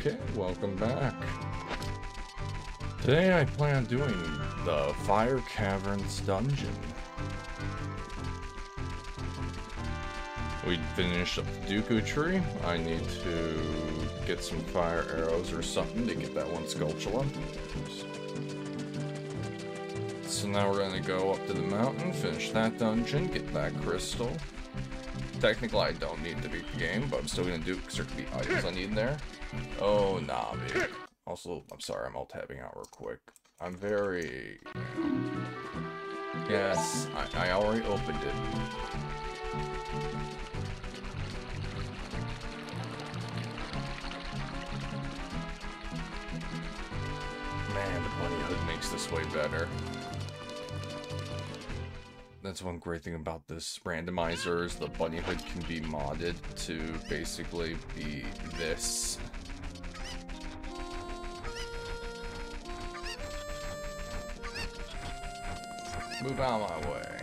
Okay, welcome back. Today I plan on doing the Fire Caverns dungeon. We finished up the Deku tree. I need to get some fire arrows or something to get that one Skulltula. So now we're gonna go up to the mountain, finish that dungeon, get that crystal. Technically I don't need to beat the game, but I'm still gonna do because there could be items I need in there. Oh, nah. Also, I'm sorry, I'm alt tabbing out real quick. I'm very... Yes, I, I already opened it. Man, the bunny hood makes this way better. That's one great thing about this randomizer is the bunny hood can be modded to basically be this. Move out of my way.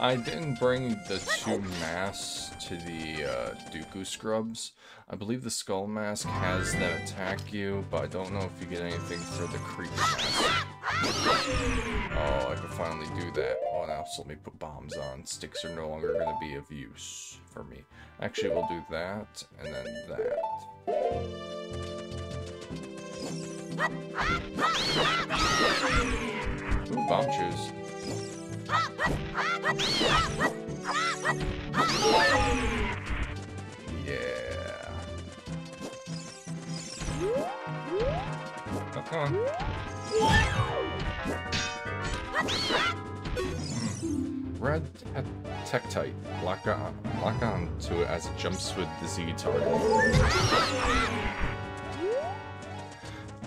I didn't bring the two masks to the uh, Deku scrubs. I believe the skull mask has them attack you, but I don't know if you get anything for the creepy mask. Oh, I can finally do that. Oh, now so let me put bombs on. Sticks are no longer going to be of use for me. Actually, we'll do that, and then that. Ooh, bomb. Yeah. Uh-huh. Oh, come on. Red Tektite. Lock on, lock on to it as it jumps with the Z target.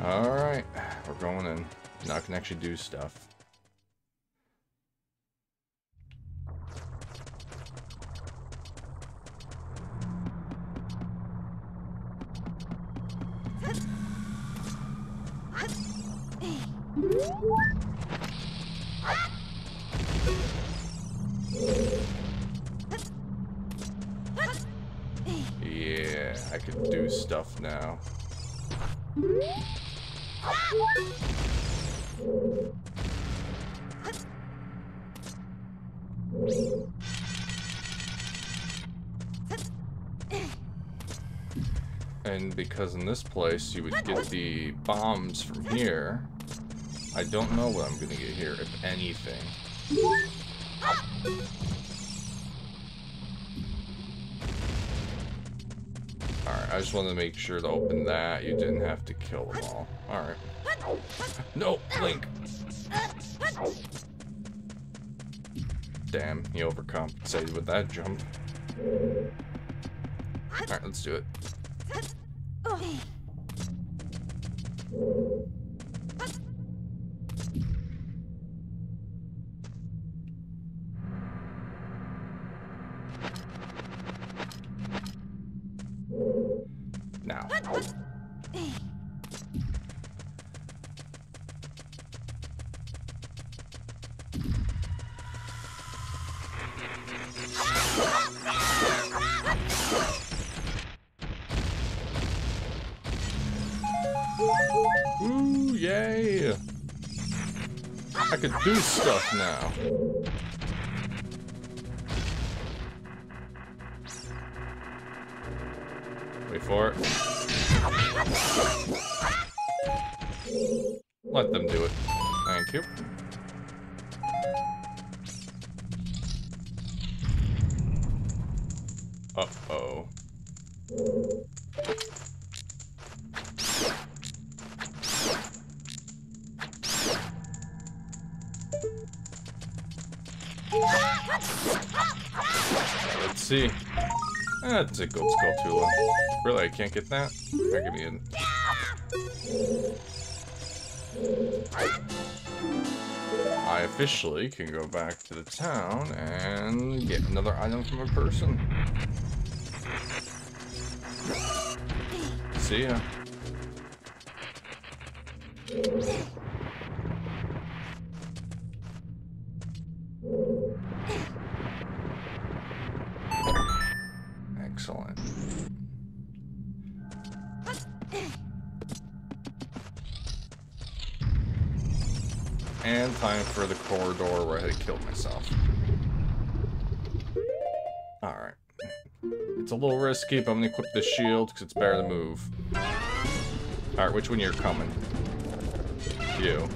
Alright, we're going in. Now I can actually do stuff. Yeah, I can do stuff now. And because in this place you would get the bombs from here, I don't know what I'm gonna get here, if anything. Alright, I just wanted to make sure to open that. You didn't have to kill them all. Alright. No, Link! Damn, he overcompensated with that jump. Alright, let's do it. Get that? Alright, give me in. I officially can go back to the town and get another item from a person. See ya. Alright. And time for the corridor where I had killed myself. Alright. It's a little risky, but I'm gonna equip the shield because it's better to move. Alright, which one you're coming? You.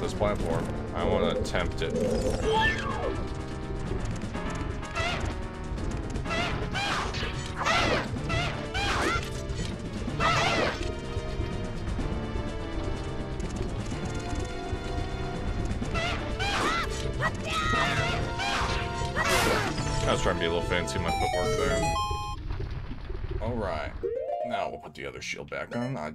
This platform. I want to attempt it. I was trying to be a little fancy with my footwork there. Alright. Now we'll put the other shield back on. I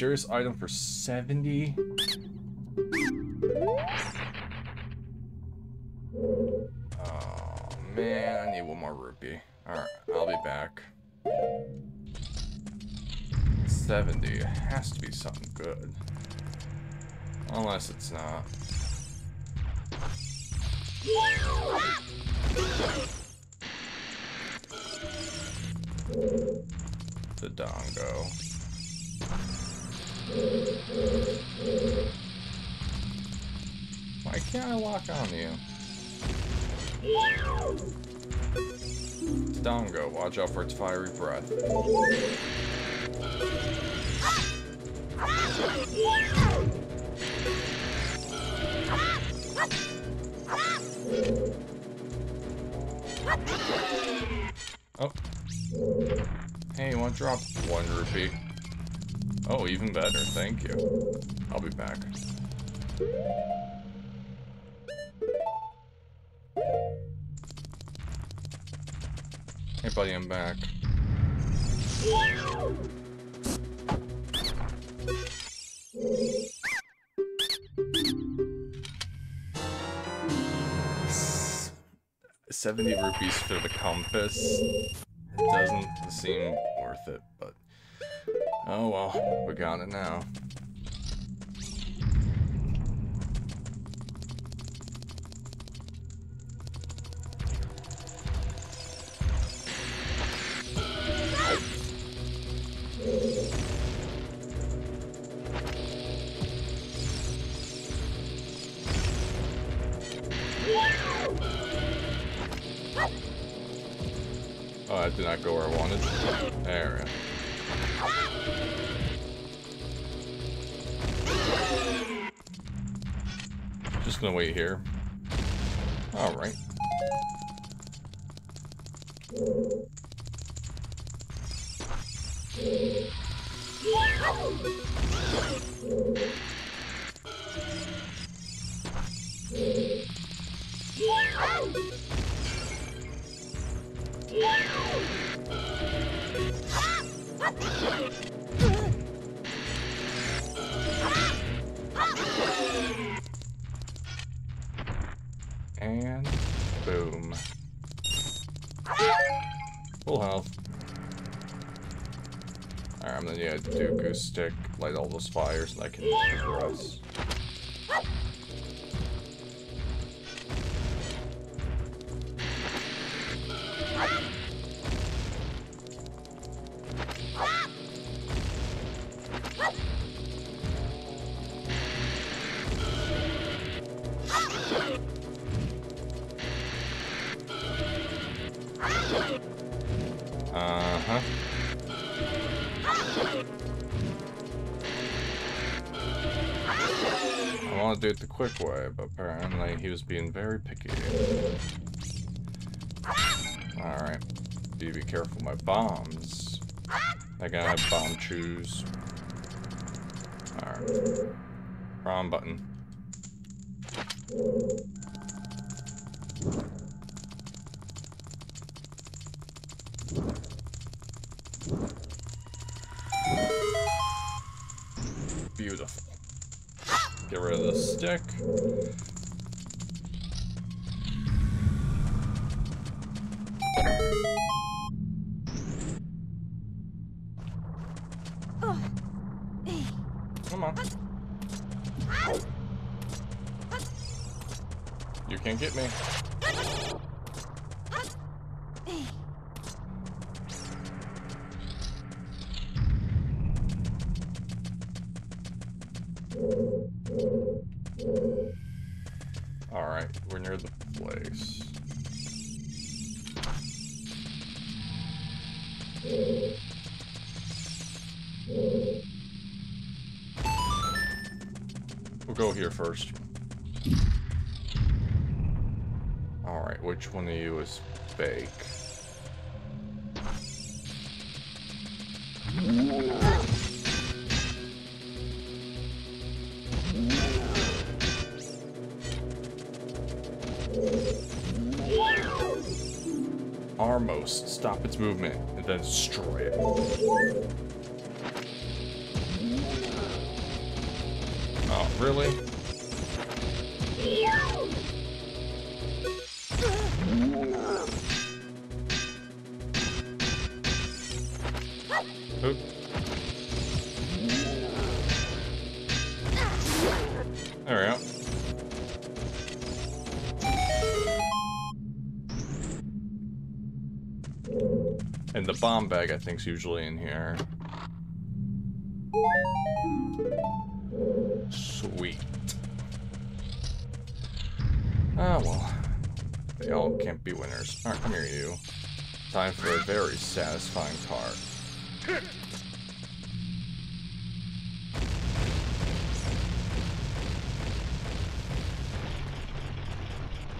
Mysterious item for 70. Oh, man, I need one more rupee. Alright, I'll be back. 70. It has to be something good. Unless it's not. Dodongo. Why can't I lock on you? Dongo. Watch out for its fiery breath. Oh. Hey, you want to drop one rupee? Oh, even better. Thank you. I'll be back. Hey, buddy, I'm back. S- 70 rupees for the compass. It doesn't seem worth it, but oh well, we got it now. Oh, I did not go where I wanted. There. Just gonna wait here. Alright. And boom. Full health. Alright, I'm gonna need a Deku stick, light all those fires, and I can progress. Do it the quick way, but apparently he was being very picky. Alright. You be careful my bombs. I gotta bombchus. Alright. Wrong button. Thank you. Armos, stop its movement, and then destroy it. Oh, really? Usually in here. Sweet. Ah, well. They all can't be winners. Alright, come here, you. Time for a very satisfying card.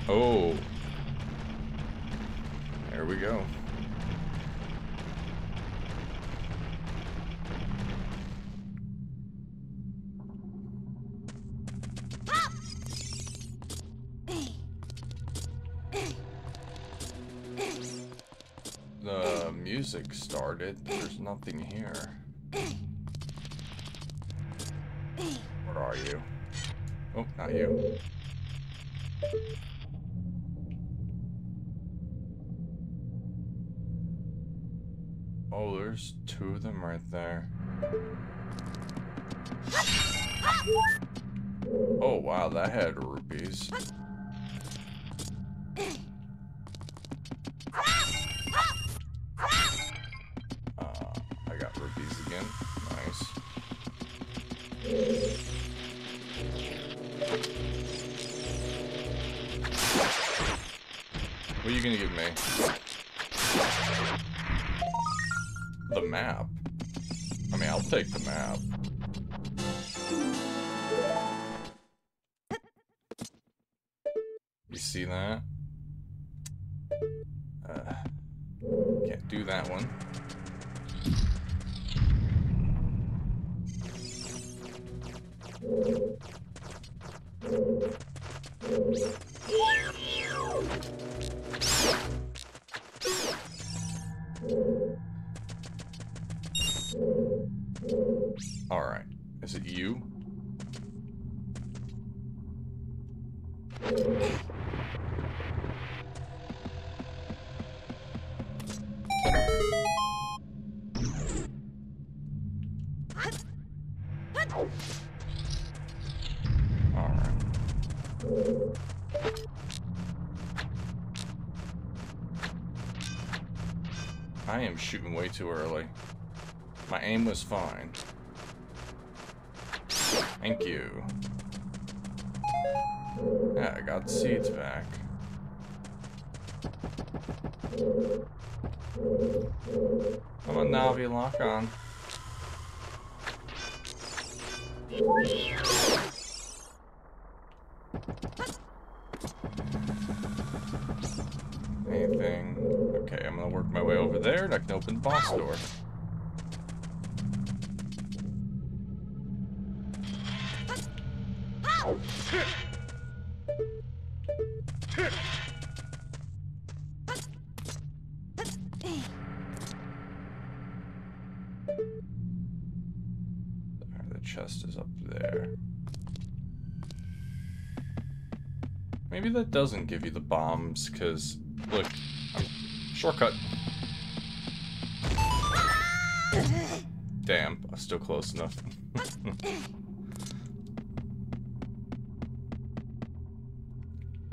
Oh. There we go. Music started. There's nothing here. Where are you? Oh, not you. Oh, there's two of them right there. Oh, wow, that had rupees. Am shooting way too early. My aim was fine. Thank you. Yeah, I got seeds back. Come on, Navi, lock on. Anything? Okay, I'm gonna work my way over there and I can open the boss door. The chest is up there. Maybe that doesn't give you the bombs, because, look, I'm, shortcut. Damn, I'm still close enough.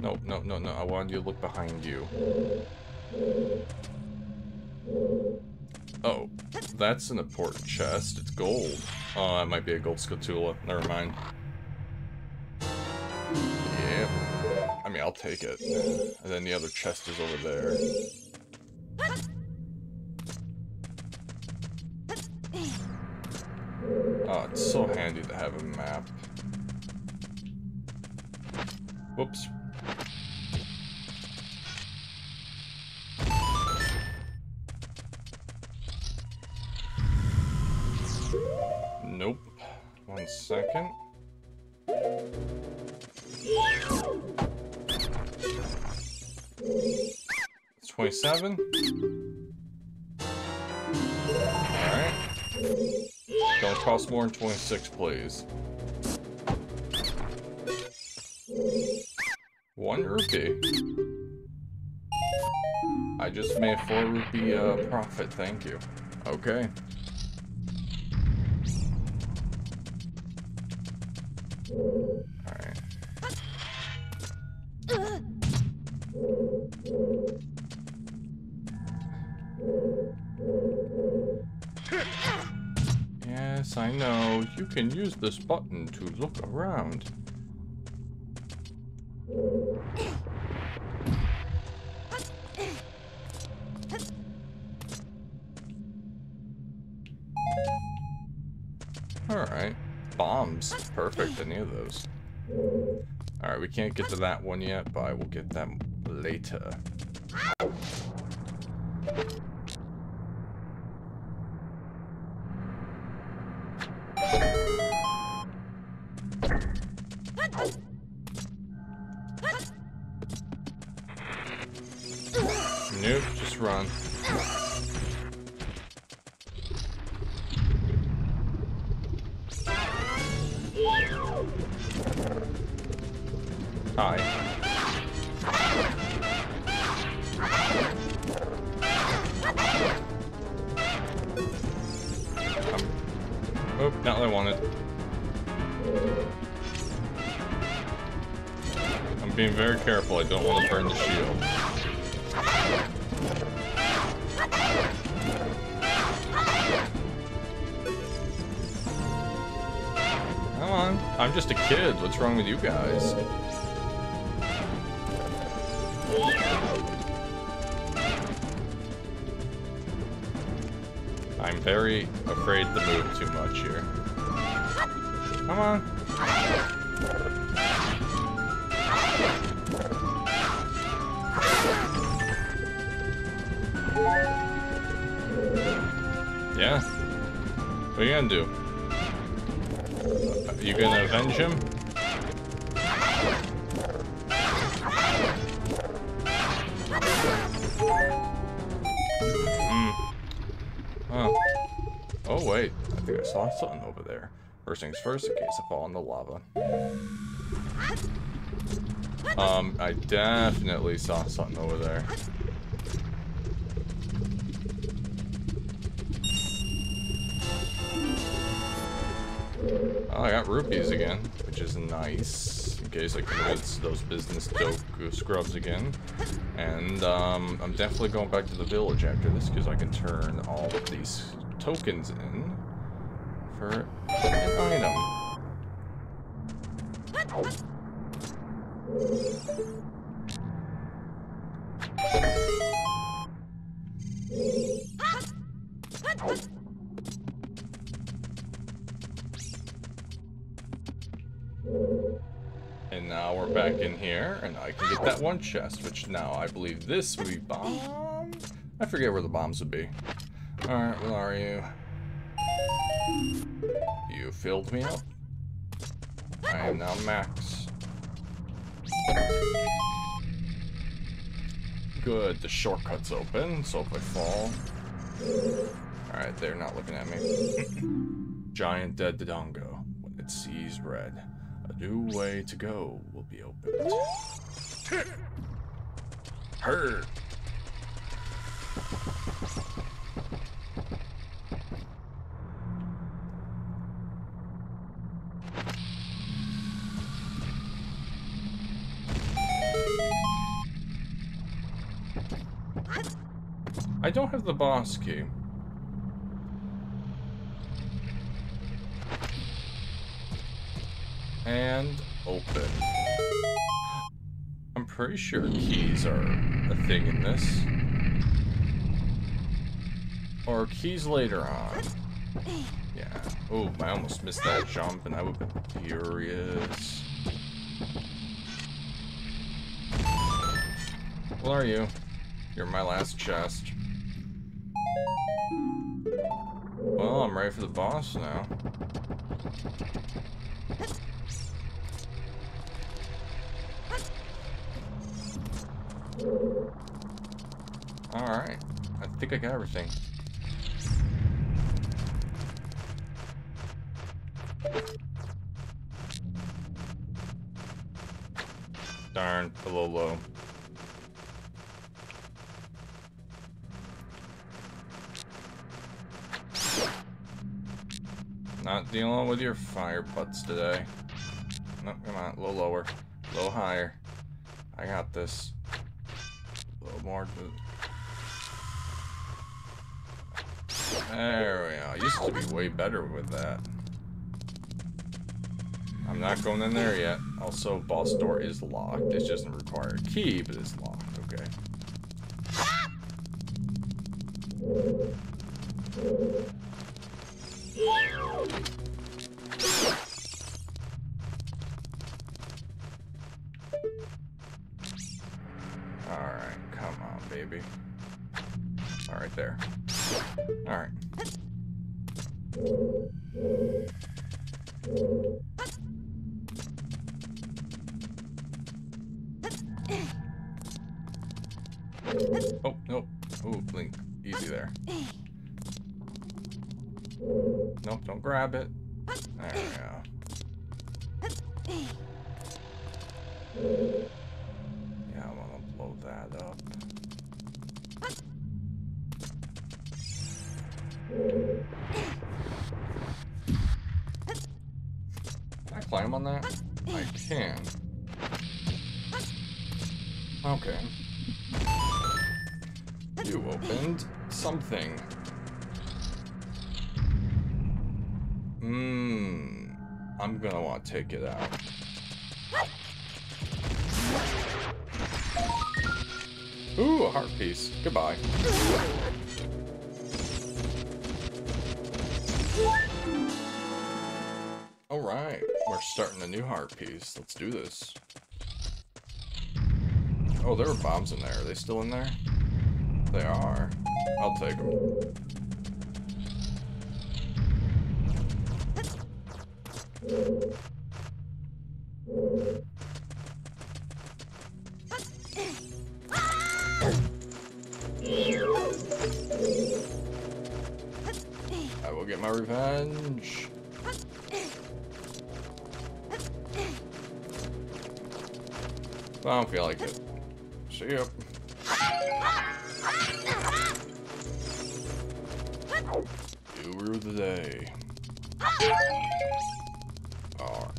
nope, no, no, no, I wanted you to look behind you. Oh, that's an important chest. It's gold. Oh, that might be a gold Skulltula. Never mind. Mean, I'll take it. And then the other chest is over there. Oh, it's so handy to have a map. Whoops. Nope. One second. 27. Alright. Don't cost more than 26, please. One rupee. I just made four rupee uh, profit, thank you. Okay. Can use this button to look around. Alright. Bombs. Perfect, any of those. Alright, we can't get to that one yet, but I will get them later. Nope, just run. Um, oh, not what I wanted. I'm being very careful. I don't want to burn the shield. I'm just a kid. What's wrong with you guys? I'm very afraid to move too much here. Come on. Yeah. What are you gonna do? Gonna avenge him? Oh. Oh, wait. I think I saw something over there. First things first, in case I fall in the lava. Um, I definitely saw something over there. Rupees again, which is nice, in case I convince those business dope scrubs again. And, um, I'm definitely going back to the village after this, because I can turn all of these tokens in for this would be bomb. I forget where the bombs would be. Alright, where are you? You filled me up. I am now max. Good, the shortcut's open, so if I fall... Alright, they're not looking at me. Giant dead Dodongo. When it sees red, a new way to go will be opened. I don't have the boss key. And open. I'm pretty sure keys are a thing in this. Or keys later on. Yeah. Oh, I almost missed that jump and I would be furious. What are you? You're my last chest. Well, I'm ready for the boss now. Alright. I think I got everything. Darn, a little low. Not dealing with your fire butts today. No, come on, a little lower. A little higher. I got this. A little more. There we go. I used to be way better with that. I'm not going in there yet. Also, boss door is locked. It doesn't require a key, but it's locked. Okay. You opened something. Mmm. I'm gonna want to take it out. Ooh, a heart piece. Goodbye. Alright, we're starting a new heart piece. Let's do this. Oh, there were bombs in there. Are they still in there? They are. I'll take them. I will get my revenge. I don't feel like it. Ya. You rue the day. Alright.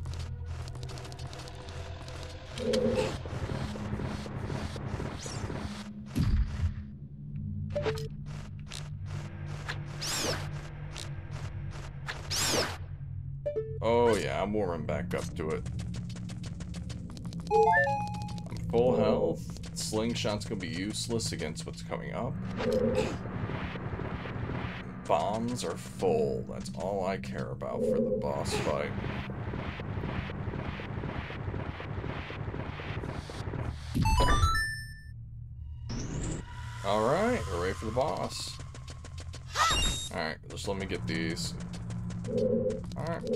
Oh yeah, I'm warming back up to it. Slingshot's gonna be useless against what's coming up. Bombs are full. That's all I care about for the boss fight. Alright, we're ready for the boss. Alright, just let me get these. Alright,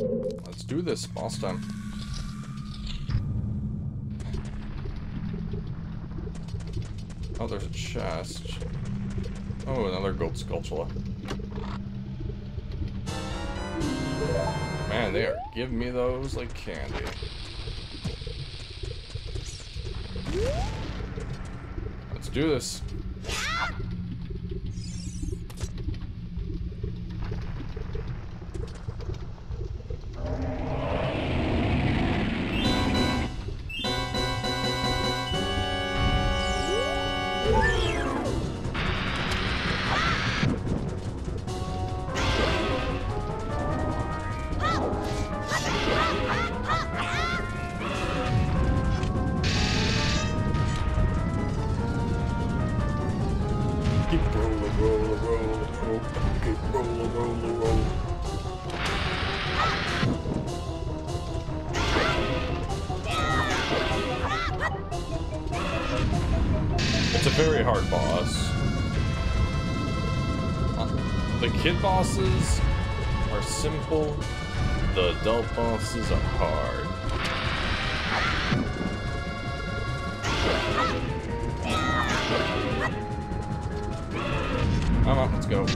let's do this. Boss time. Oh, there's a chest. Oh, another gold Skulltula. Man, they are giving me those like candy. Let's do this. Rolling, oh, keep rolling, rolling, rolling. It's a very hard boss. Uh, The kid bosses are simple, the adult bosses are hard. Go.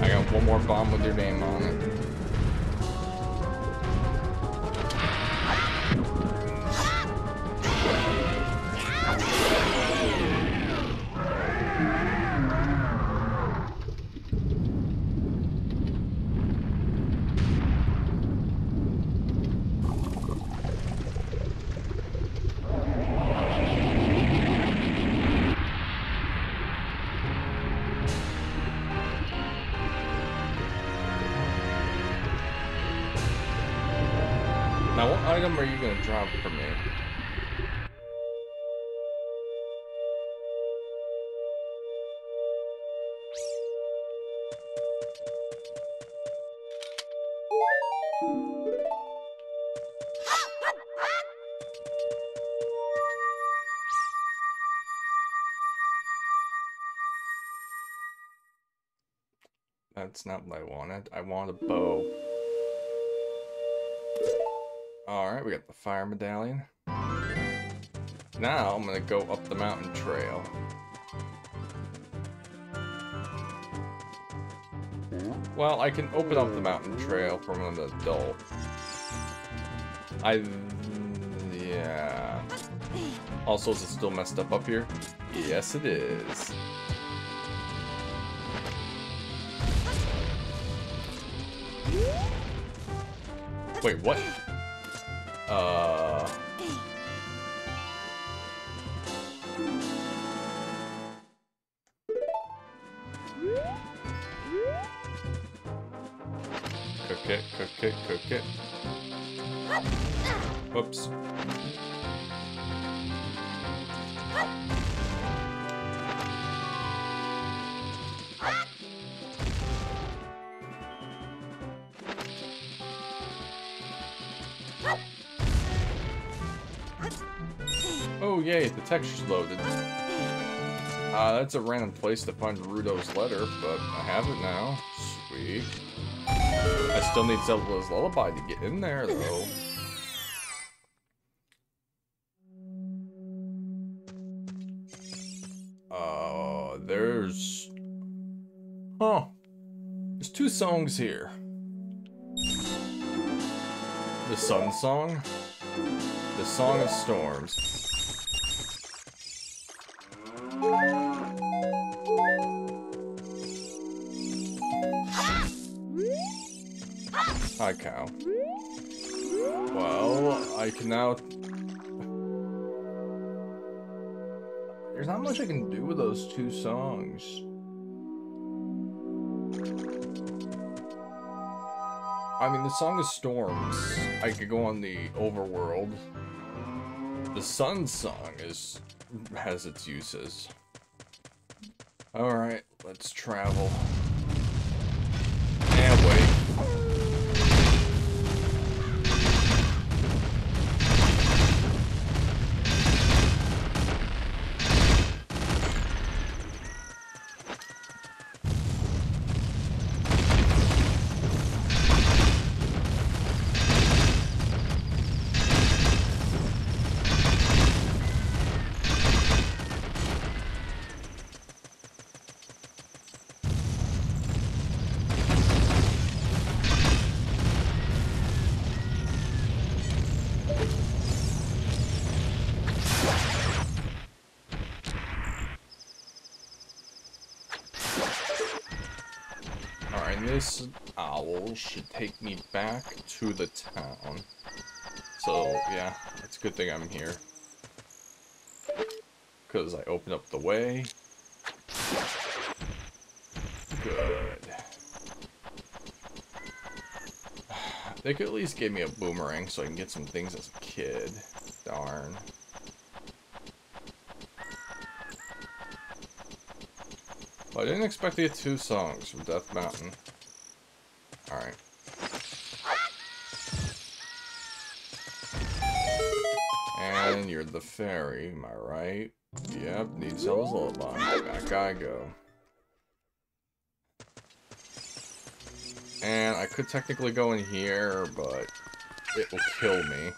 I got one more bomb with your name on it. That's not what I wanted. I want a bow. Alright, we got the fire medallion. Now I'm gonna go up the mountain trail. Well, I can open up the mountain trail from an adult. I... yeah... Also, is it still messed up up here? Yes, it is. Wait, what? Uh... Oh yay, the texture's loaded. Uh, that's a random place to find Ruto's letter, but I have it now. Sweet. I still need Zelda's Lullaby to get in there, though. Uh, there's... Huh. There's two songs here. The Sun Song. The Song of Storms. Cow. Well, I can now... There's not much I can do with those two songs. I mean, the Song of Storms, I could go on the overworld. The Sun Song is has its uses. Alright, let's travel. Should take me back to the town. So, yeah, it's a good thing I'm here. Because I opened up the way. Good. They could at least give me a boomerang so I can get some things as a kid. Darn. Well, I didn't expect to get two songs from Death Mountain. Alright. And you're the fairy, am I right? Yep, need Zelda's lullaby. Back I go. And I could technically go in here, but it will kill me.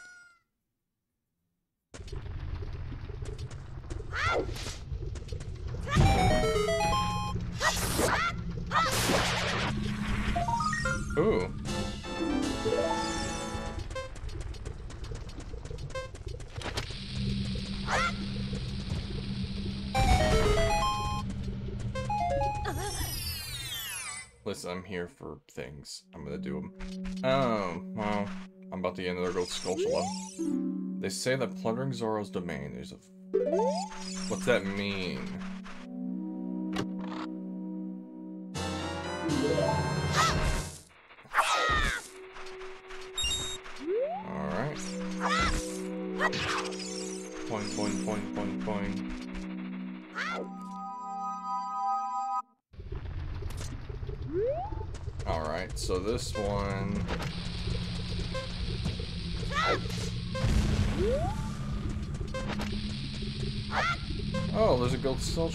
Ooh. Listen, I'm here for things. I'm gonna do them. Oh, well, I'm about to end their gold Skulltula. They say that plundering Zora's domain is a... What's that mean?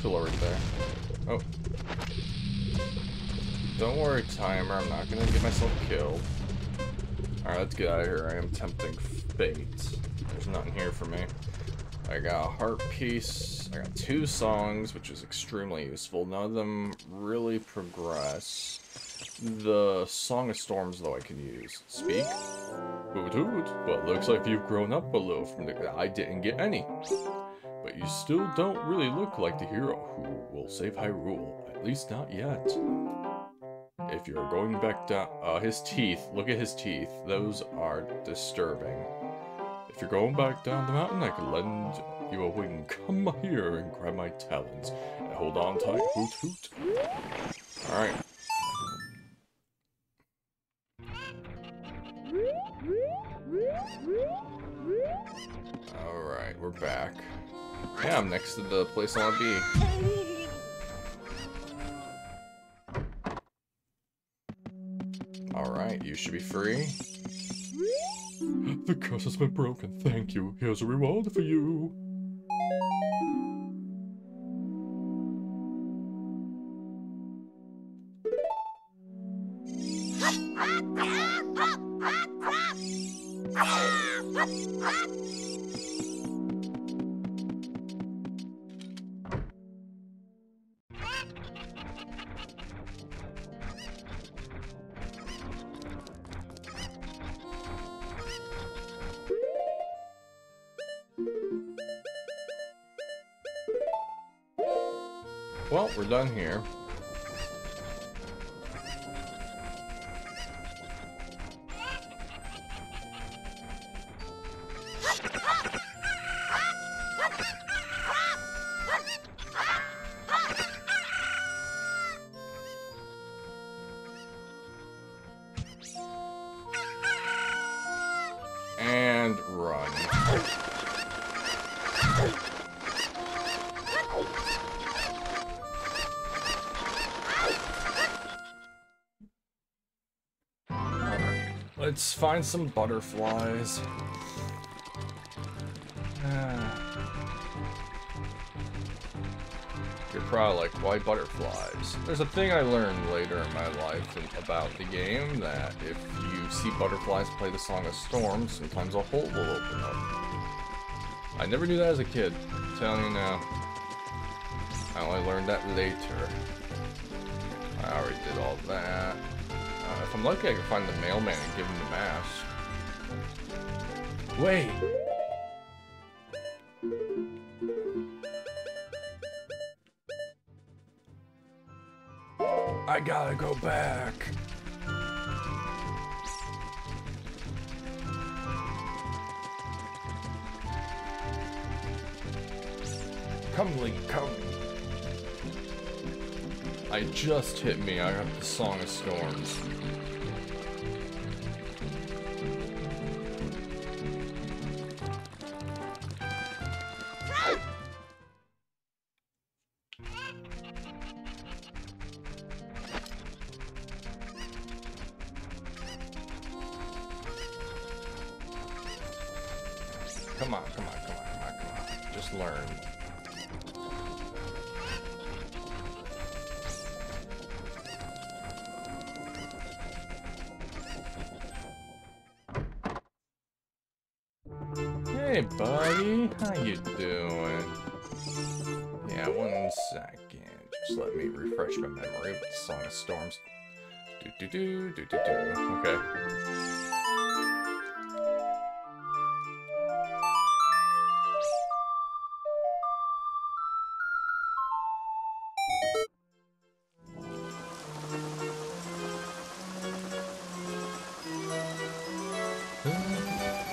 There. Oh. Don't worry, timer. I'm not gonna get myself killed. Alright, let's get out of here. I am tempting fate. There's nothing here for me. I got a heart piece. I got two songs, which is extremely useful. None of them really progress. The Song of Storms, though, I can use. Speak? Hoot. Well, looks like you've grown up a little from the... I didn't get any. You still don't really look like the hero who will save Hyrule. At least not yet. If you're going back down... Uh, his teeth. Look at his teeth. Those are disturbing. If you're going back down the mountain, I can lend you a wing. Come here and grab my talons. And hold on tight. Hoot hoot. Alright. Alright, we're back. Yeah, I'm next to the place I want to be. Alright, you should be free. The curse has been broken. Thank you. Here's a reward for you. Well, we're done here. Find some butterflies. Ah. You're probably like, why butterflies? There's a thing I learned later in my life about the game that if you see butterflies play the Song of Storms, sometimes a hole will open up. I never knew that as a kid. I'm telling you now. I only learned that later. I'm lucky, I can find the mailman and give him the mask. Wait! I gotta go back. Come, Link, come. I just hit me. I got the Song of Storms.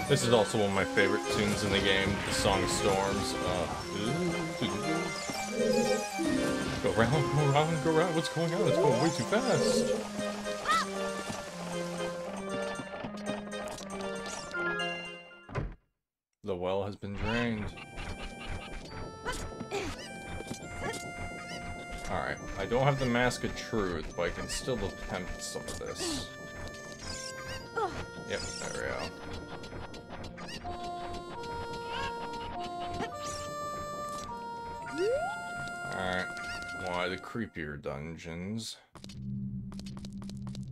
This is also one of my favorite tunes in the game, the Song Storms. Uh, go round, go round, go round. What's going on? It's going way too fast. The well has been drained. Alright, I don't have the Mask of Truth, but I can still attempt some of this. Yep, there we creepier dungeons?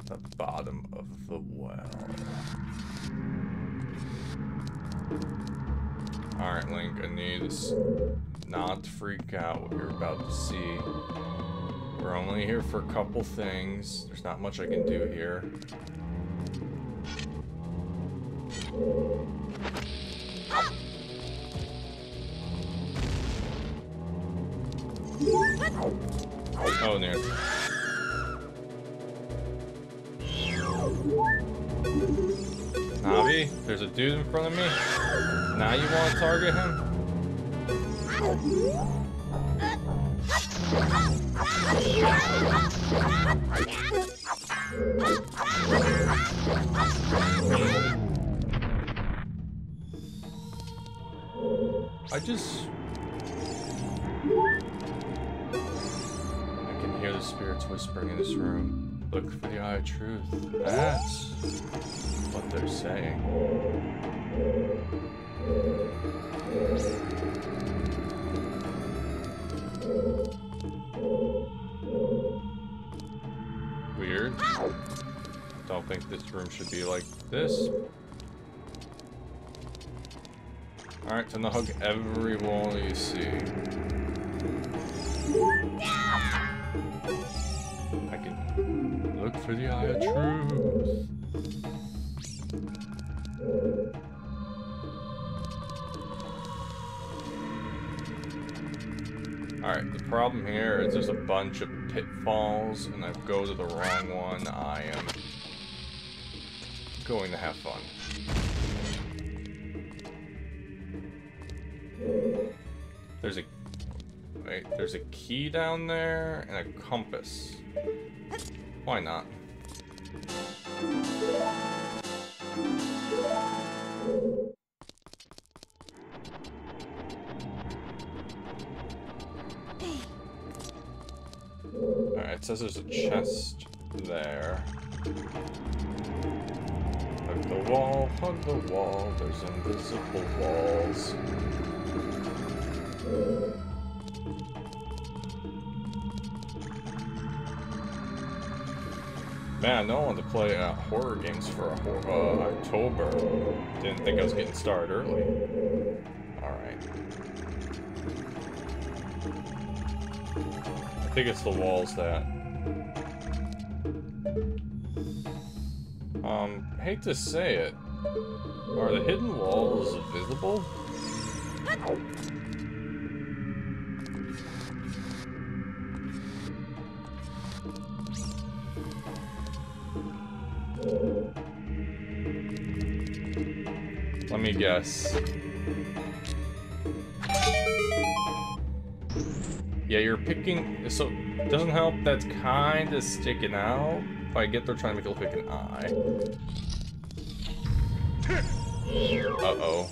The bottom of the well. Alright, Link, I need not freak out what you're about to see. We're only here for a couple things. There's not much I can do here. Front of me. Now you want to target him? I just... I can hear the spirits whispering in this room. Look for the Eye of Truth. That's what they're saying. Weird. Don't think this room should be like this. Alright, time to hug every wall you see. I can look for the eye of truth. Alright, the problem here is there's a bunch of pitfalls, and I go to the wrong one, I am going to have fun. There's a... Wait, there's a key down there, and a compass. Why not? It says there's a chest there. Hug the wall, hug the wall, there's invisible walls. Man, I wanted to play uh, horror games for uh, October. Didn't think I was getting started early. Alright. Think it's the walls that... Um, hate to say it. Are the hidden walls visible? Let me guess. Yeah, you're picking... So, doesn't help that's kind of sticking out. If I get there trying to make it look like an eye. Uh-oh.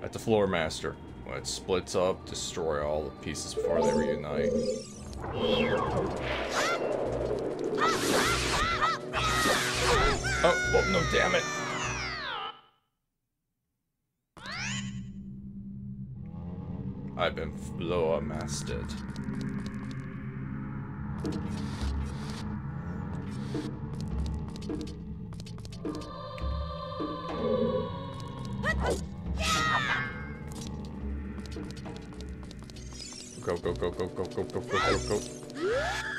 That's a floor master. When it splits up, destroy all the pieces before they reunite. Oh, oh no, damn it! I've been floor mastered. Go, go, go, go, go, go, go, go, go, go.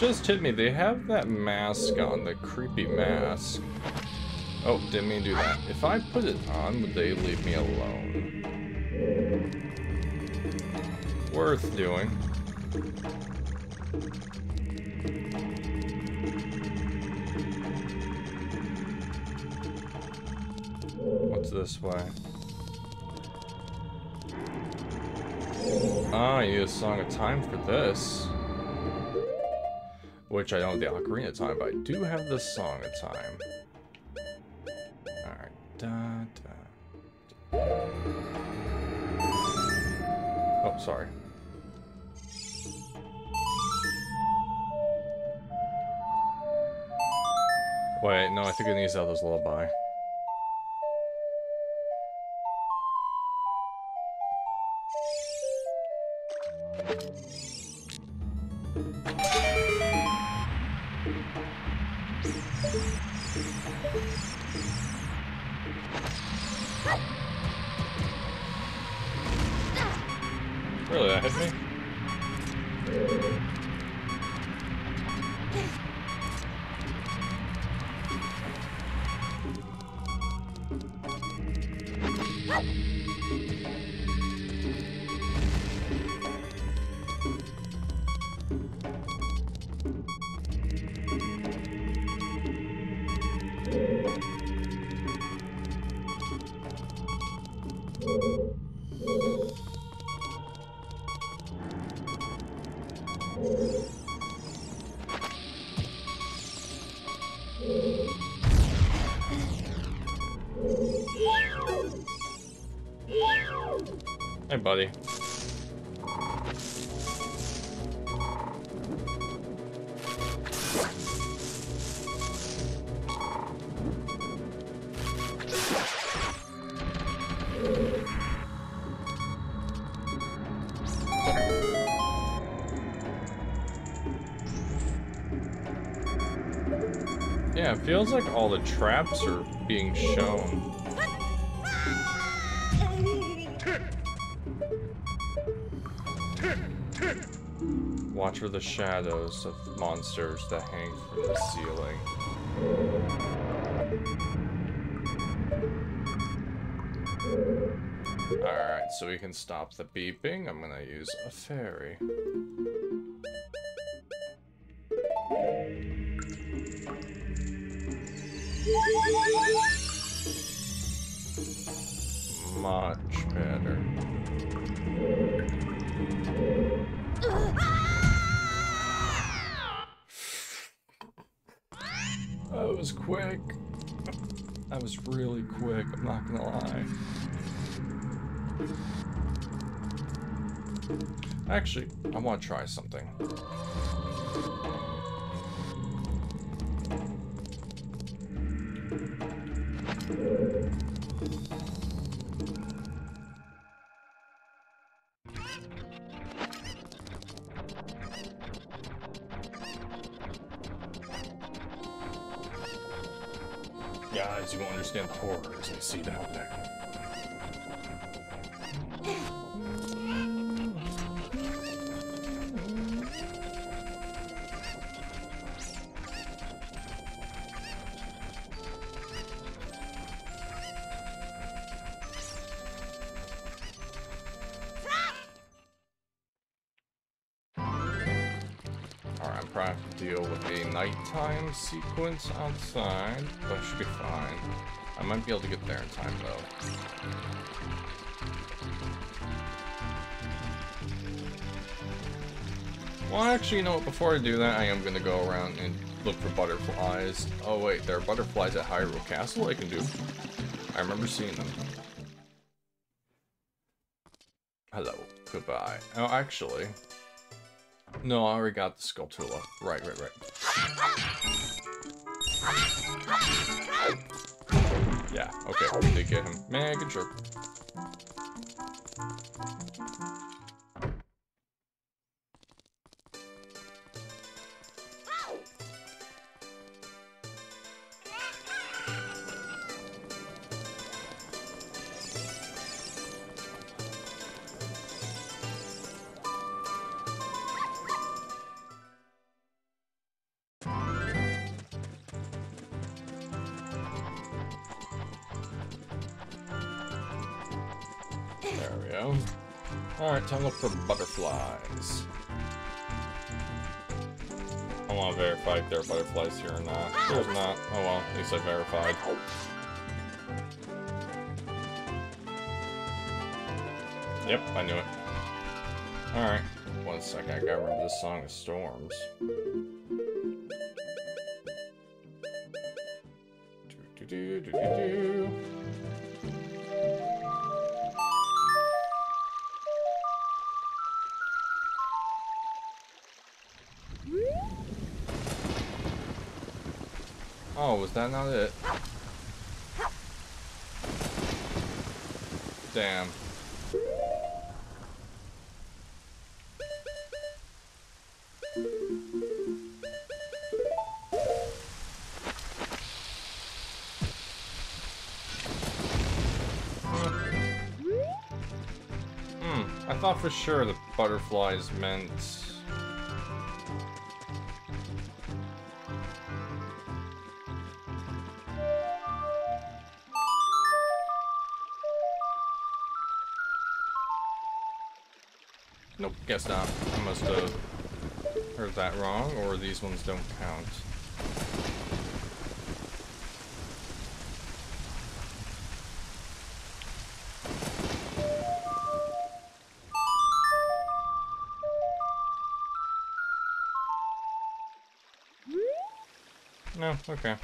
Just hit me. They have that mask on, the creepy mask. Oh, didn't mean to do that. If I put it on, would they leave me alone? Worth doing. What's this way? Ah, I need a Song of Time for this. Which I don't have the Ocarina Time, but I do have the Song of Time. Alright. Da, da, da. Oh, sorry. Wait, no, I think it needs Zelda's Lullaby. traps are being shown. Watch for the shadows of monsters that hang from the ceiling. Alright, so we can stop the beeping. I'm gonna use a fairy. Actually, I want to try something. Guys, you won't understand the horrors I see down there. Sequence outside, but should be fine. I might be able to get there in time, though. Well, actually, you know what? Before I do that, I am going to go around and look for butterflies. Oh, wait, there are butterflies at Hyrule Castle I can do. I remember seeing them. Hello. Goodbye. Oh, actually... No, I already got the Skulltula. Right, right, right. Yeah, okay, we did get him. Man, good. For butterflies. I want to verify if there are butterflies here or not. There's ah. not. Oh well, at least I verified. Yep, I knew it. Alright, one second, I gotta remember this song of storms. Do, do, do, that not it? Damn. Hmm, I thought for sure the butterflies meant... Not. I must have heard that wrong, or these ones don't count. No, okay.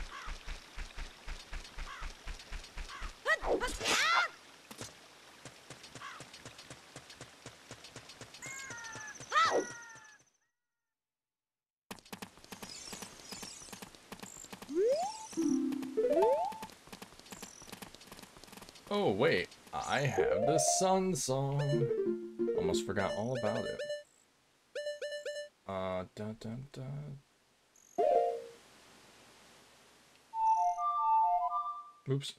Wait. I have the sun song. Almost forgot all about it. Uh, dun dun dun. Oops.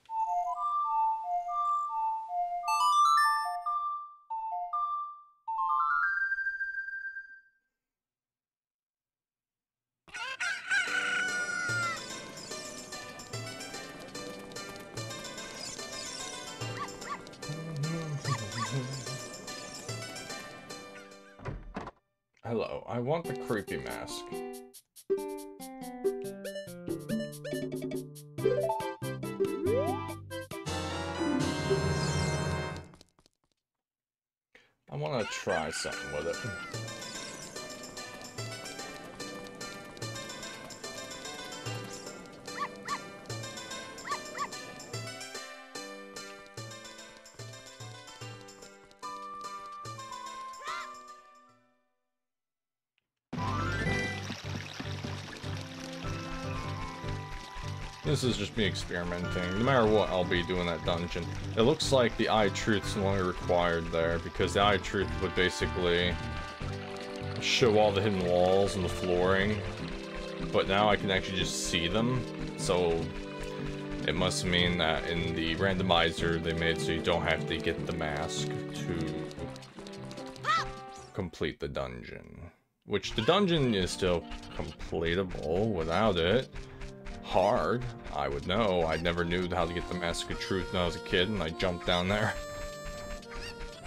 This is just me experimenting. No matter what, I'll be doing that dungeon. It looks like the Eye Truth's no longer required there, because the Eye Truth would basically show all the hidden walls and the flooring. But now I can actually just see them, so it must mean that in the randomizer they made so you don't have to get the mask to complete the dungeon. Which the dungeon is still completable without it hard. I would know. I never knew how to get the Mask of Truth when I was a kid, and I jumped down there.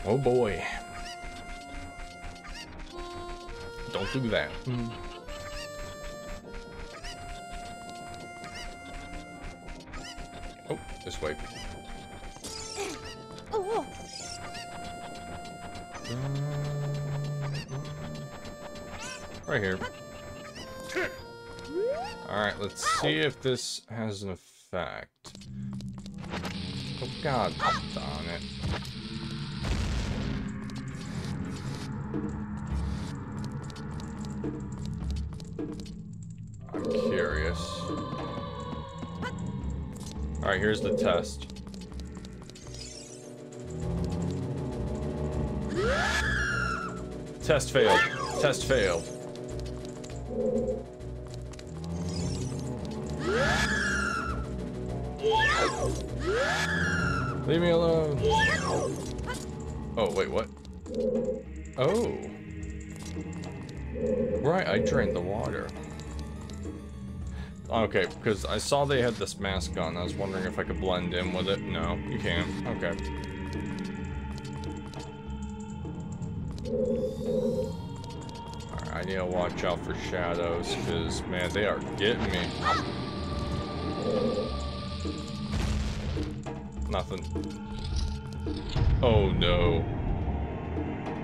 Oh boy. Don't do that. Mm. Oh, this way. Right here. Alright, let's see if this has an effect. Oh god darn it. I'm curious. Alright, here's the test. Test failed. Test failed. Leave me alone. Oh, wait, what? Oh. Right, I drained the water. Okay, because I saw they had this mask on. I was wondering if I could blend in with it. No, you can't. Okay. I need to watch out for shadows, because, man, they are getting me. Nothing. Oh no.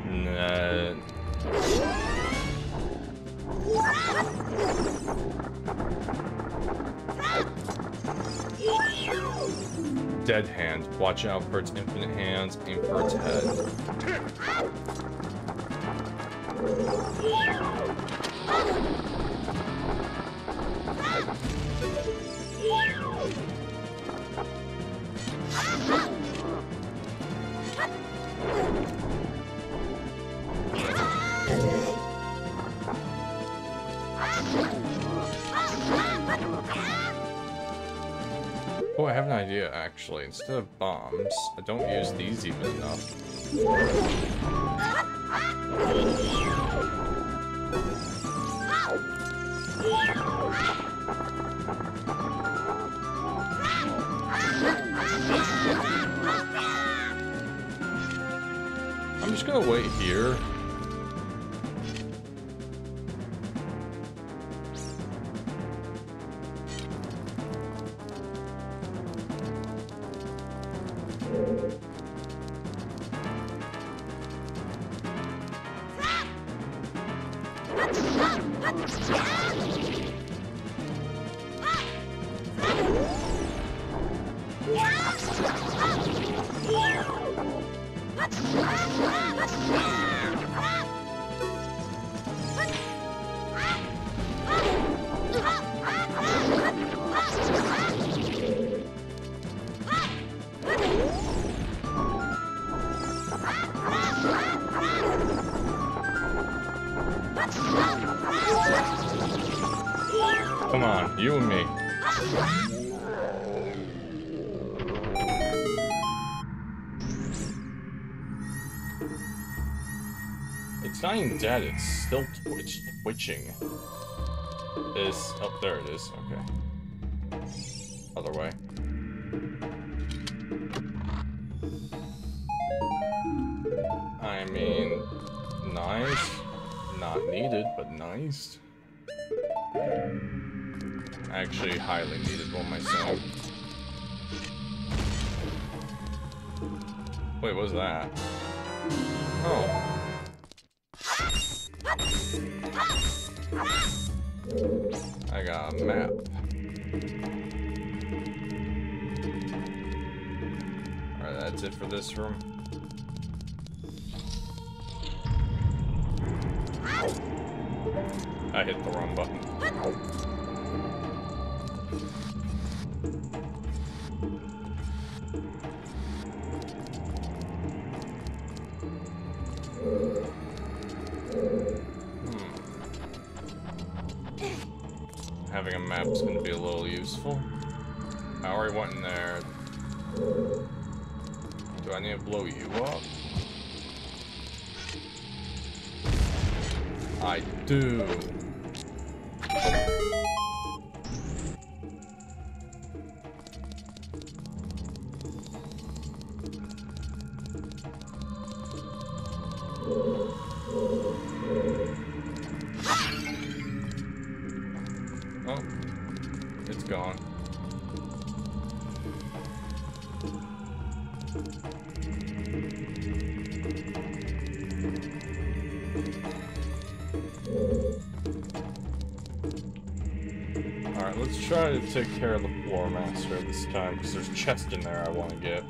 Nah. Dead hand. Watch out for its infinite hands. Aim for its head. Actually. Instead of bombs, I don't use these even enough. I'm just gonna wait here Шанс! Шанс! Dead, it's still twitch twitching. Is oh there it is, okay. Other way. I mean nice. Not needed, but nice. Actually, highly needed, one myself. Wait, what was that? Oh. I got a map. Alright, that's it for this room. I hit the wrong button. Do. Care of the floor master this time, because there's chest in there I want to get.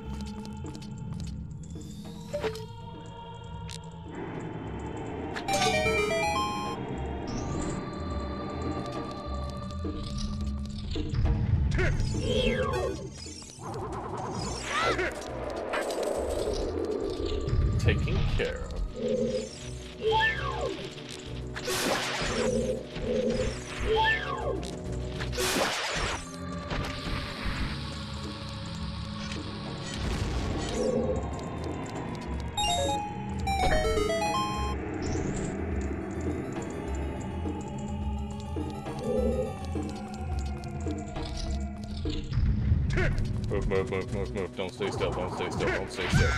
Don't stay still.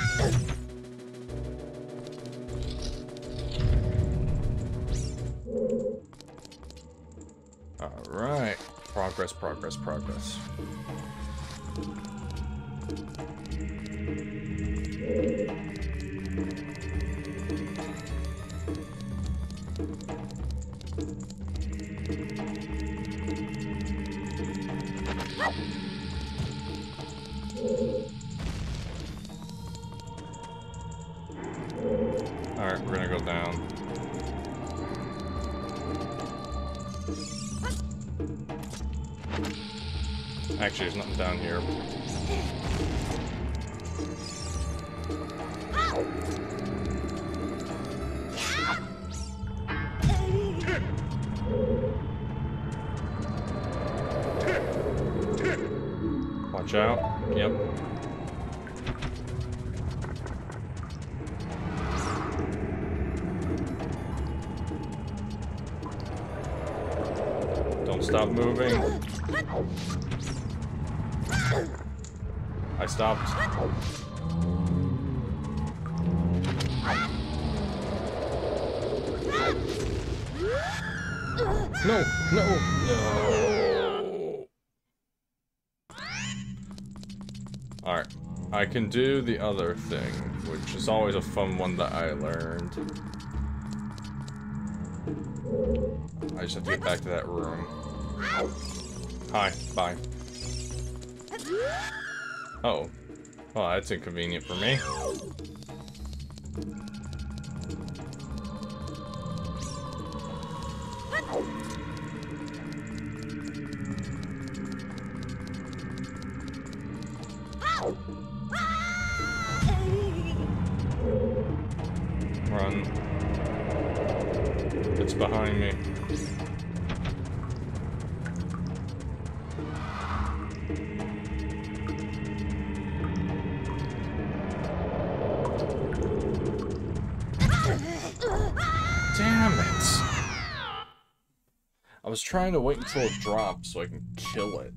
Alright. Progress, progress, progress. Down here. Stopped. No, no, no. Alright. I can do the other thing, which is always a fun one that I learned. I just have to get back to that room. Hi, bye. Oh. Well, that's inconvenient for me. Run. It's behind me. Trying to wait until it drops so I can kill it.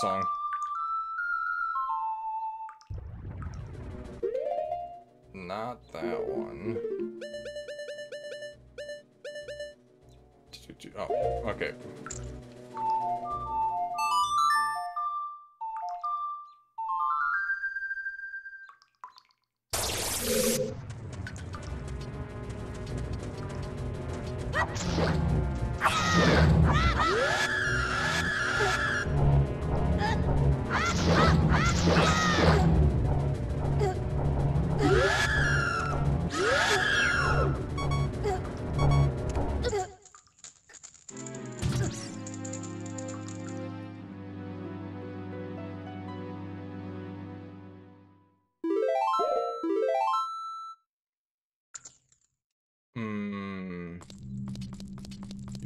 Song. Not that one. Oh, okay.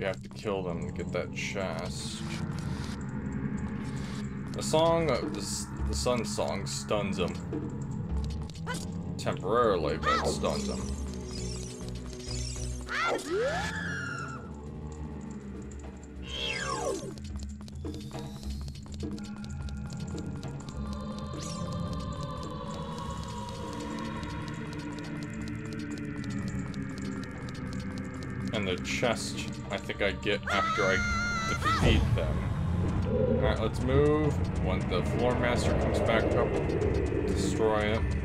You have to kill them to get that chest. The song, the, the sun song stuns him. Temporarily, but it stuns him. I get after I defeat them. Alright, let's move. When the floor master comes back up, destroy it.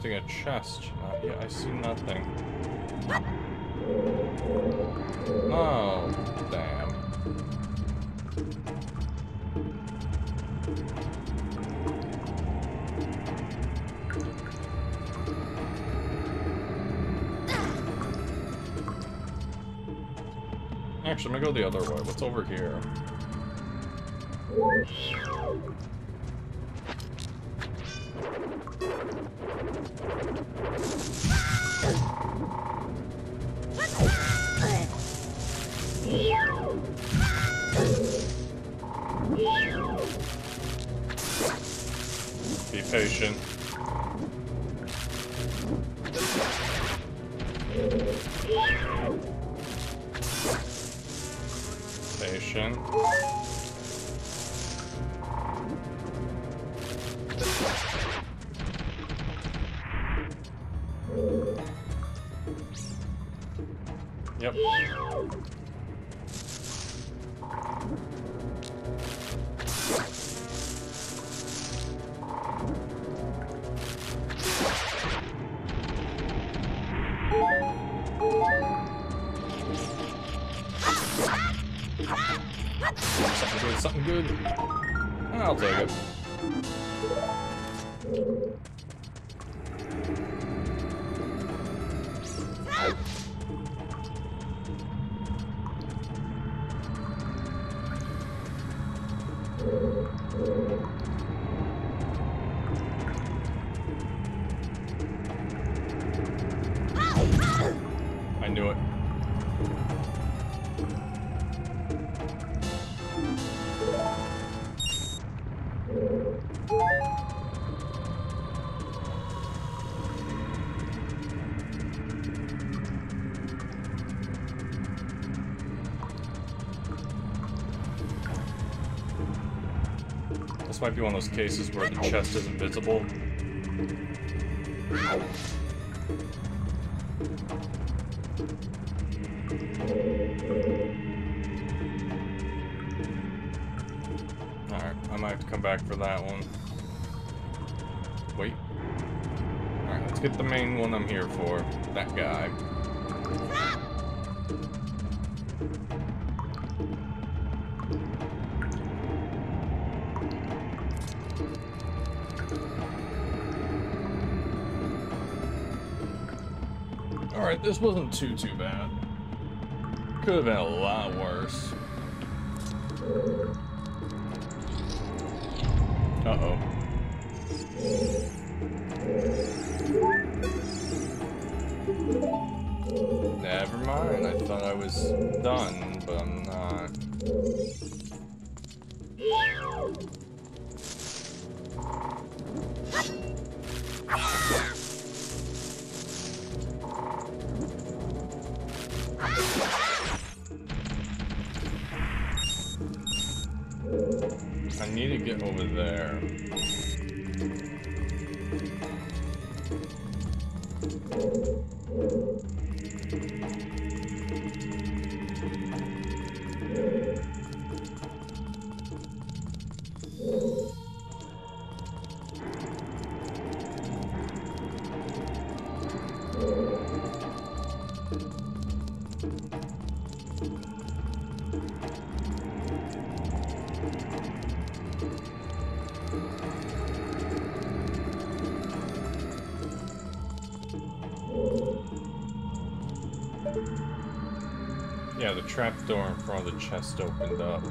Expecting a chest. Uh, Not yet. I see nothing. Oh, damn. Actually, I'm gonna go the other way. What's over here? Be patient. mission. Might be one of those cases where the chest isn't visible. This wasn't too, too bad. Could have been a lot worse. Uh-oh. Never mind, I thought I was done, but I'm not. Need to get over there. Yeah, the trap door in front of the chest opened up.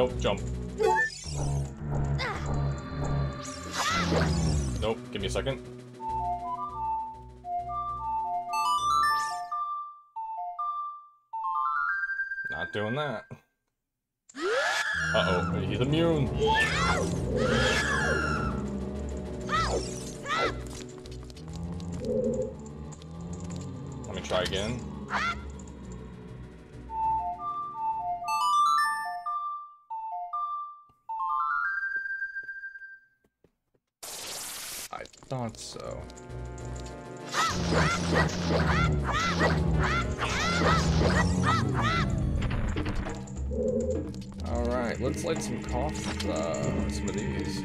Nope, jump. Nope, give me a second. Not doing that. Uh-oh, he's immune. Let me try again. I thought so. Alright, let's light some coffee, uh, some of these.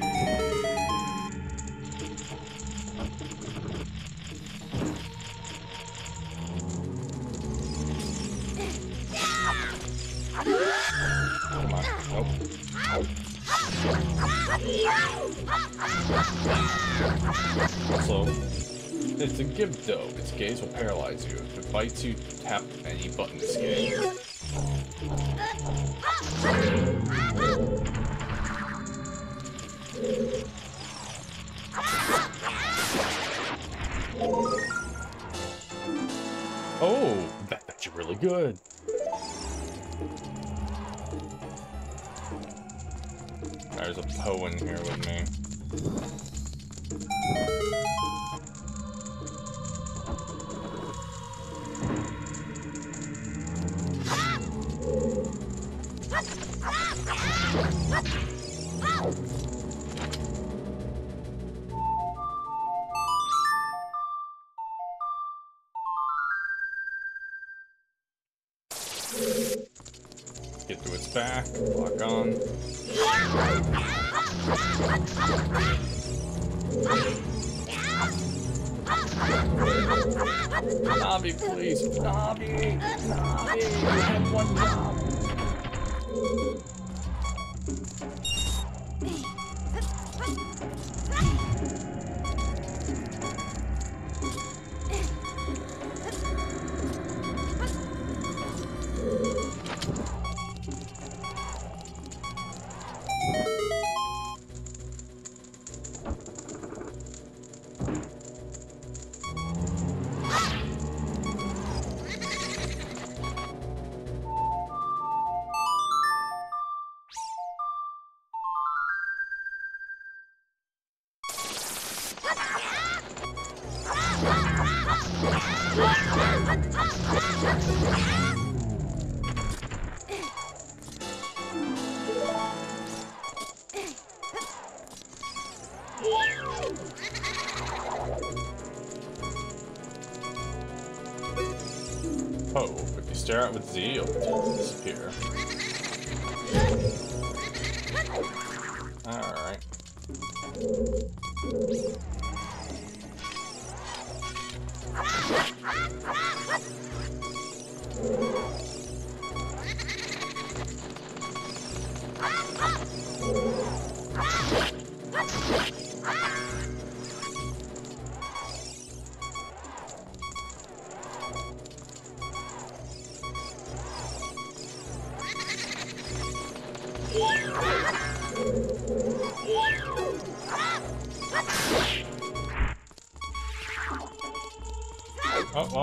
Come on. Nope. Also, it's a Gibdo. Its gaze will paralyze you. If it bites you, tap any button to escape. Oh, that you really good. There's a Poe in here with me. You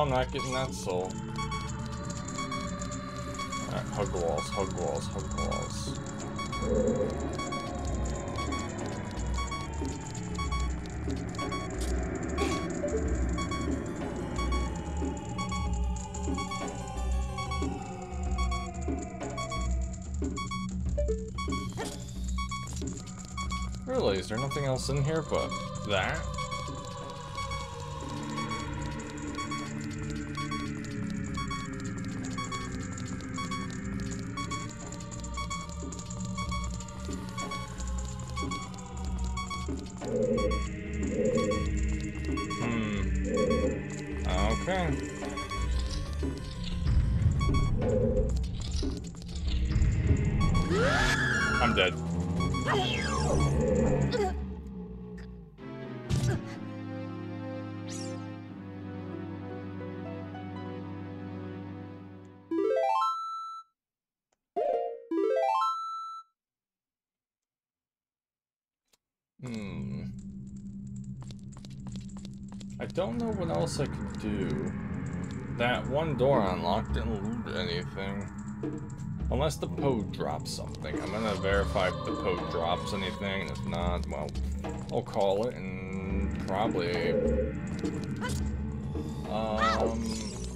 I'm not getting that soul. Alright, hug walls, hug walls, hug walls. Really, is there nothing else in here but that? Don't know what else I could do. That one door unlocked didn't loot anything. Unless the Poe drops something. I'm gonna verify if the Poe drops anything, and if not, well, I'll call it and probably... Um,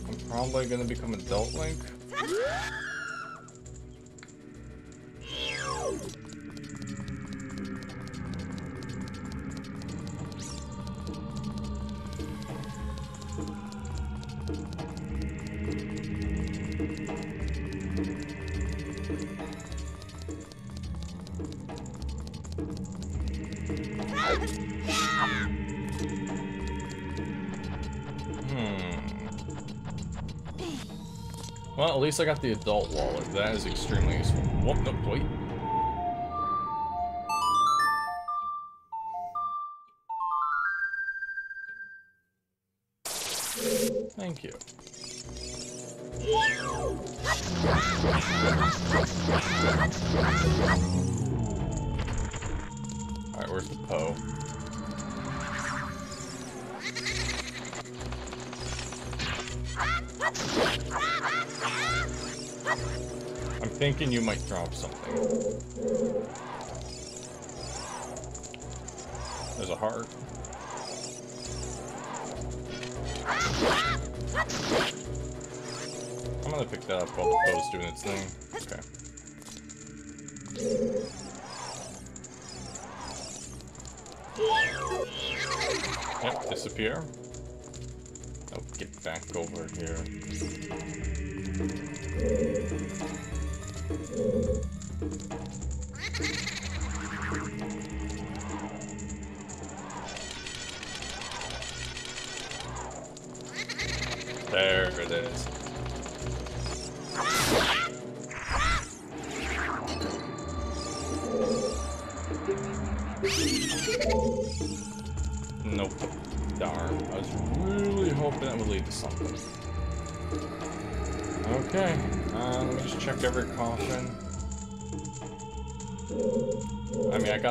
I'm probably gonna become Adult Link. Least I got the adult wallet. That is extremely useful. Whoop, no, wait. Thank you. Alright, where's the Poe? I'm thinking you might drop something. There's a heart. I'm gonna pick that up while the Poe's doing its thing. Okay. Yep, disappear. Back over here.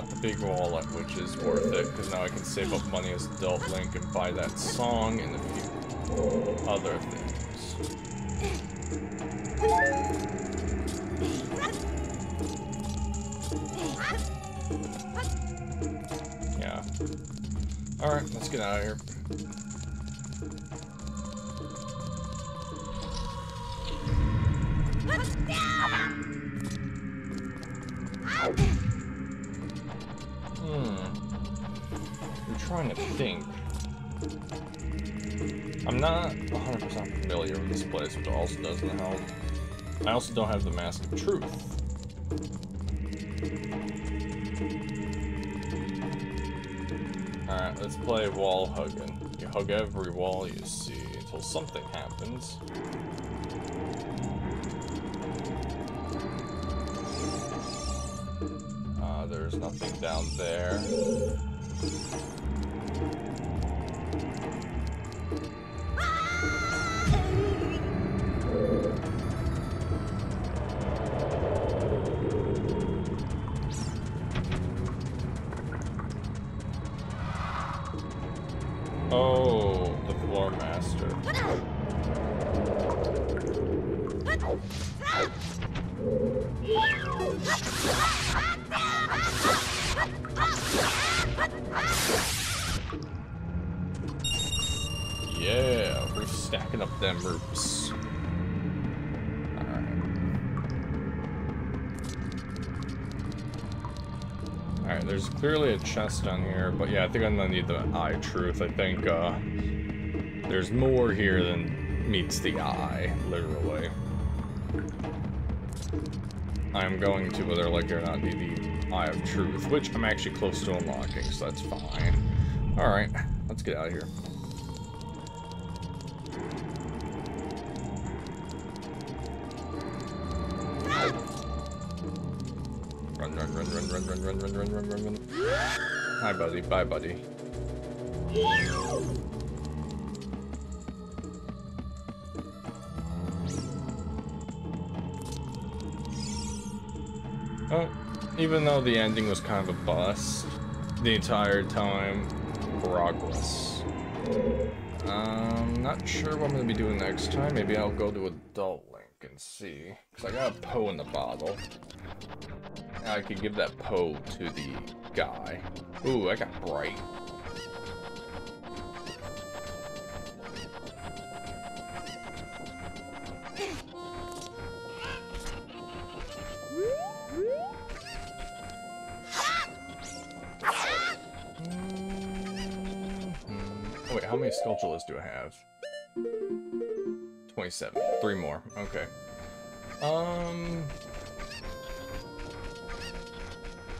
The big wallet, which is worth it, because now I can save up money as adult Link and buy that song and a few other things. Which also doesn't help. I also don't have the Mask of Truth. Alright, let's play wall hugging. You hug every wall you see until something happens. Uh, there's nothing down there. Oh, the floor master. Yeah, we're stacking up them roots. Alright. Alright, there's clearly a chest down here, but yeah, I think I'm gonna need the eye truth. I think, uh, there's more here than meets the eye, literally. I'm going to, whether like or not, need the Eye of Truth, which I'm actually close to unlocking, so that's fine. Alright, let's get out of here. Bye, buddy. Oh, even though the ending was kind of a bust, the entire time, progress. Um, not sure what I'm gonna be doing next time. Maybe I'll go to Adult Link and see. Because I got a Poe in the bottle. I could give that Poe to the guy. Ooh, I got Bright. Mhm. Oh, wait, how many Skulltulas do I have? 27. Three more. Okay. Um...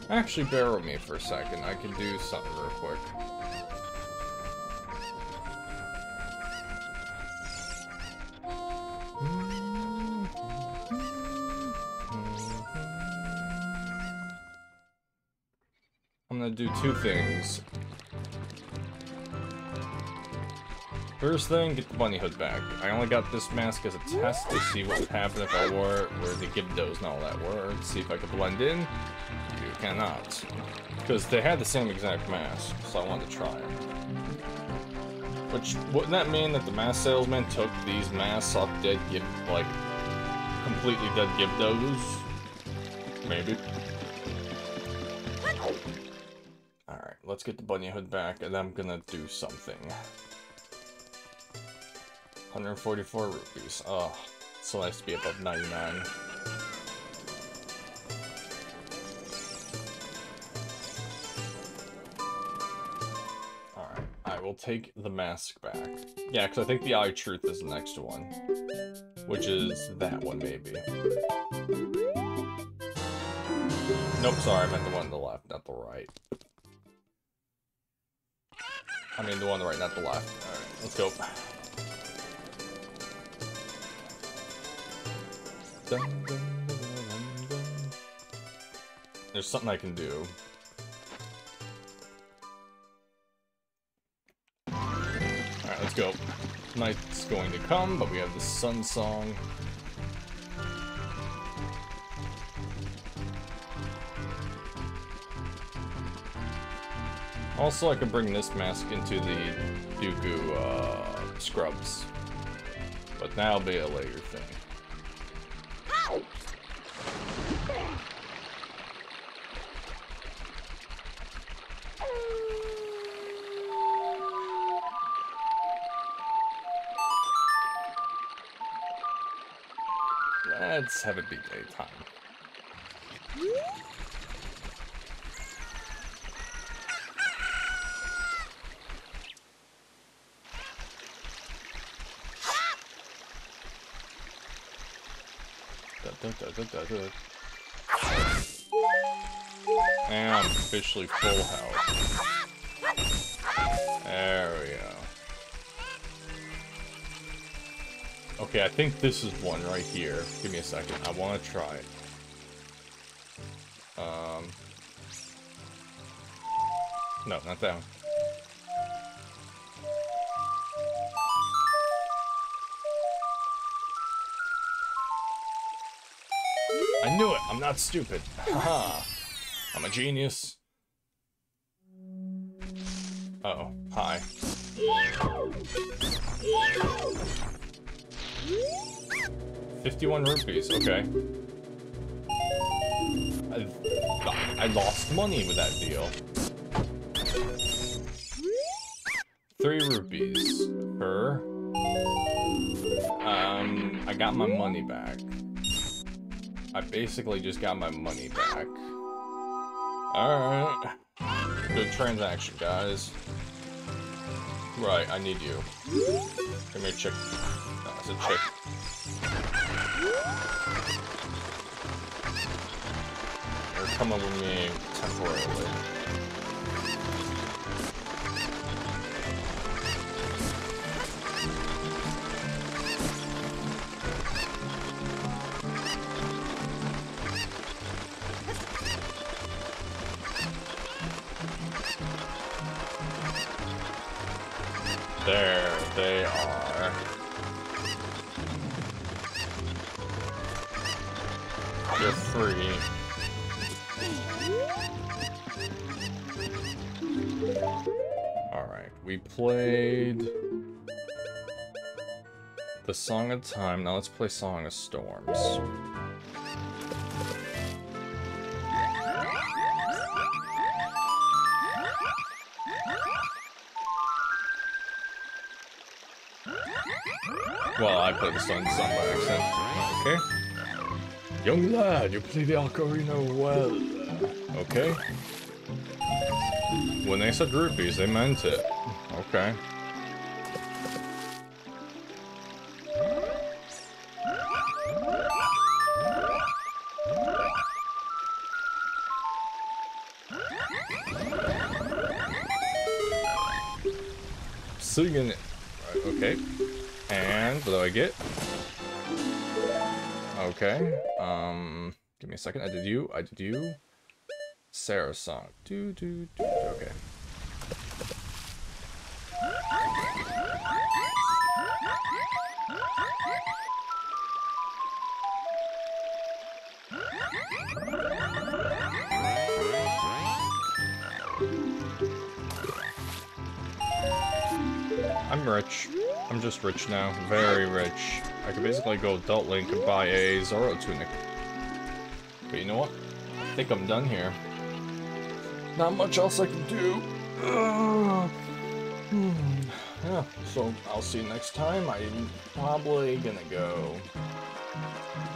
Actually, bear with me for a second. I can do something real quick. I'm gonna do two things. First thing, get the bunny hood back. I only got this mask as a test to see what would happen if I wore it, where the Gibdos and all that were, see if I could blend in. Cannot. Because they had the same exact mask, so I wanted to try it. Which, wouldn't that mean that the mask salesman took these masks off dead Gib, like, completely dead Gibdos? Maybe. Alright, let's get the bunny hood back, and I'm gonna do something. 144 rupees. Oh, so nice to be above 99. Take the mask back. Yeah, because I think the Eye Truth is the next one. Which is that one, maybe. Nope, sorry, I meant the one on the left, not the right. I mean, the one on the right, not the left. Alright, let's go. Dun, dun, dun, There's something I can do. Alright, let's go. Night's going to come, but we have the sun song. Also, I can bring this mask into the Deku uh, scrubs. But that'll be a later thing. Let's have it be daytime. Da, da, da, and I'm officially full health. There we go. Okay, I think this is one right here. Give me a second. I want to try it. Um. No, not that one. I knew it! I'm not stupid. Haha. I'm a genius. Uh oh. Hi. 51 rupees, okay. I, lost money with that deal. Three rupees per... Um, I got my money back. I basically just got my money back. Alright. Good transaction, guys. Right, I need you. Give me a chick. No, it's a chick. Or come up with me temporarily. We played the Song of Time. Now let's play Song of Storms. Well, I played the Song by accident. Okay. Young lad, you play the ocarina well. Okay. When they said rupees, they meant it. Okay. Sugan. Okay. And what do I get? Okay. Um, give me a second. I did you. I did you. Saria song. Do do do. Okay. Just rich now. Very rich. I could basically go Adult Link and buy a Zora tunic. But you know what? I think I'm done here. Not much else I can do. Hmm. Yeah, so I'll see you next time. I'm probably gonna go.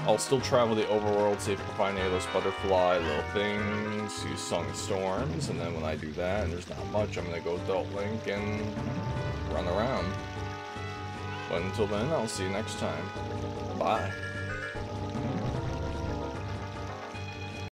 I'll still travel the overworld, see if I can find any of those butterfly little things, use Song of Storms, and then when I do that, and there's not much, I'm gonna go Adult Link and run around. But until then, I'll see you next time. Bye.